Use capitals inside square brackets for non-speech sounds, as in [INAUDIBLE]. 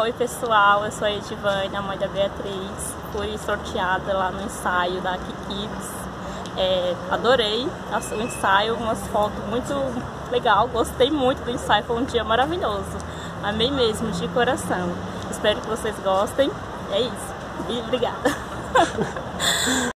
Oi pessoal, eu sou a Edivane, a mãe da Beatriz. Fui sorteada lá no ensaio da Kids, É, adorei o ensaio, umas fotos muito legal, gostei muito do ensaio, foi um dia maravilhoso. Amei mesmo, de coração. Espero que vocês gostem. É isso. E obrigada. [LAUGHS]